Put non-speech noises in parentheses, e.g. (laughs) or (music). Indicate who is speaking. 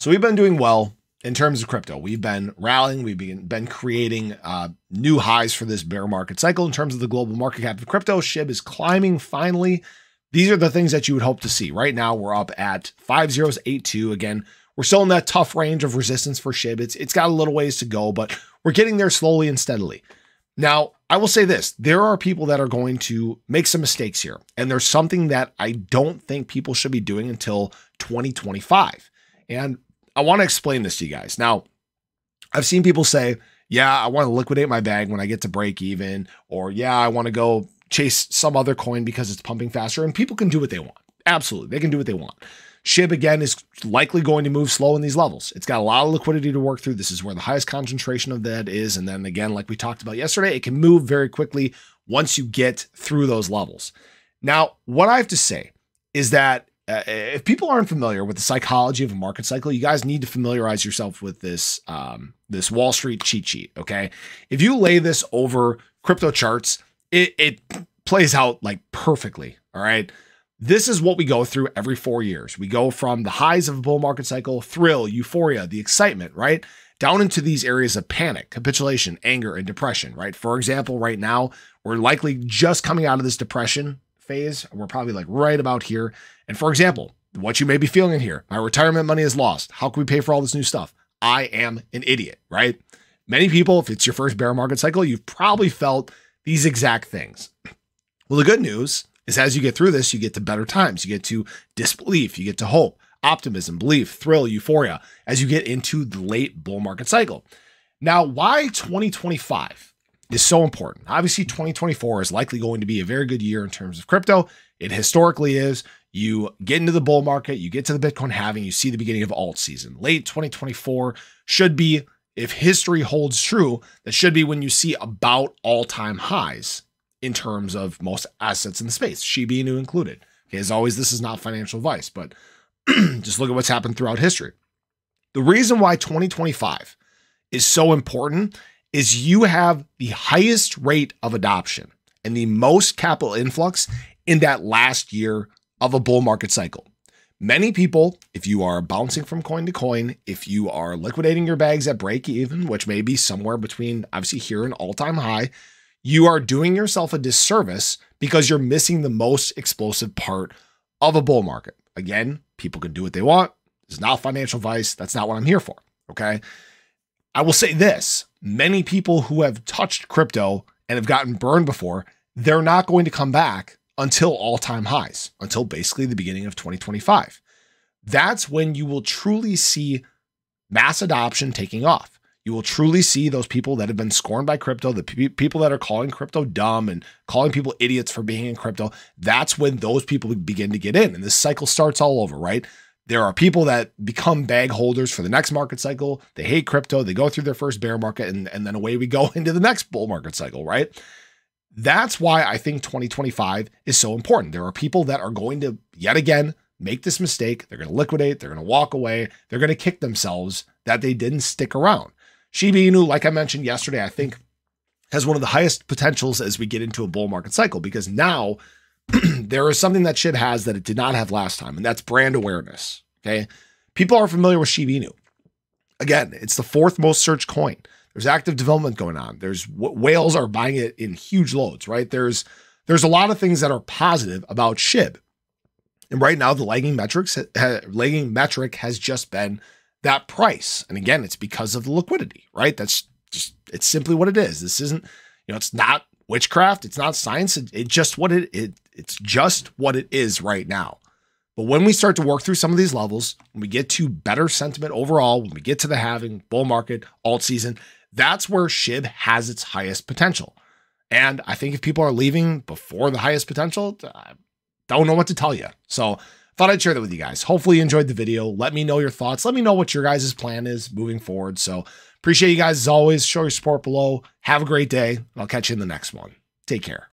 Speaker 1: So we've been doing well in terms of crypto. We've been rallying, we've been, been creating uh, new highs for this bear market cycle in terms of the global market cap of crypto. SHIB is climbing finally. These are the things that you would hope to see. Right now, we're up at 5082. Again, we're still in that tough range of resistance for SHIB. It's, it's got a little ways to go, but we're getting there slowly and steadily. Now, I will say this there are people that are going to make some mistakes here. And there's something that I don't think people should be doing until 2025. And I want to explain this to you guys. Now, I've seen people say, yeah, I want to liquidate my bag when I get to break even, or yeah, I want to go chase some other coin because it's pumping faster. And people can do what they want. Absolutely. They can do what they want. SHIB again is likely going to move slow in these levels. It's got a lot of liquidity to work through. This is where the highest concentration of that is. And then again, like we talked about yesterday, it can move very quickly once you get through those levels. Now, what I have to say is that uh, if people aren't familiar with the psychology of a market cycle, you guys need to familiarize yourself with this um, this Wall Street cheat sheet. Okay, if you lay this over crypto charts, it, it plays out like perfectly. All right. This is what we go through every four years. We go from the highs of a bull market cycle, thrill, euphoria, the excitement, right? Down into these areas of panic, capitulation, anger, and depression, right? For example, right now, we're likely just coming out of this depression phase. We're probably like right about here. And for example, what you may be feeling in here, my retirement money is lost. How can we pay for all this new stuff? I am an idiot, right? Many people, if it's your first bear market cycle, you've probably felt these exact things. Well, the good news is as you get through this, you get to better times. You get to disbelief, you get to hope, optimism, belief, thrill, euphoria as you get into the late bull market cycle. Now, why 2025? Is so important. Obviously, 2024 is likely going to be a very good year in terms of crypto. It historically is. You get into the bull market, you get to the Bitcoin halving, you see the beginning of alt season. Late 2024 should be, if history holds true, that should be when you see about all time highs in terms of most assets in the space, Shiba Inu included. Okay, as always, this is not financial advice, but (clears throat) just look at what's happened throughout history. The reason why 2025 is so important is you have the highest rate of adoption and the most capital influx in that last year of a bull market cycle. Many people, if you are bouncing from coin to coin, if you are liquidating your bags at break even, which may be somewhere between obviously here and all time high, you are doing yourself a disservice because you're missing the most explosive part of a bull market. Again, people can do what they want. It's not financial advice. That's not what I'm here for. Okay. I will say this many people who have touched crypto and have gotten burned before, they're not going to come back until all time highs, until basically the beginning of 2025. That's when you will truly see mass adoption taking off. You will truly see those people that have been scorned by crypto, the pe- people that are calling crypto dumb and calling people idiots for being in crypto. That's when those people begin to get in. And this cycle starts all over, right? There are people that become bag holders for the next market cycle. They hate crypto. They go through their first bear market and, and then away we go (laughs) into the next bull market cycle, right? That's why I think 2025 is so important. There are people that are going to, yet again, make this mistake. They're going to liquidate. They're going to walk away. They're going to kick themselves that they didn't stick around. Shiba Inu, like I mentioned yesterday, I think has one of the highest potentials as we get into a bull market cycle because now (clears throat) there is something that SHIB has that it did not have last time, and that's brand awareness. Okay. People are familiar with Shiba Inu. Again, it's the fourth most searched coin. There's active development going on. There's whales are buying it in huge loads, right? There's there's a lot of things that are positive about SHIB. And right now, the lagging metrics lagging metric has just been that price. And again, it's because of the liquidity, right? That's just it's simply what it is. This isn't, you know, it's not witchcraft. It's not science. It, it just what it, it it's just what it is right now. But when we start to work through some of these levels, when we get to better sentiment overall, when we get to the halving, bull market, alt season, that's where SHIB has its highest potential. And I think if people are leaving before the highest potential, I don't know what to tell you. So thought I'd share that with you guys. Hopefully you enjoyed the video. Let me know your thoughts. Let me know what your guys' plan is moving forward. So appreciate you guys as always. Show your support below. Have a great day. I'll catch you in the next one. Take care.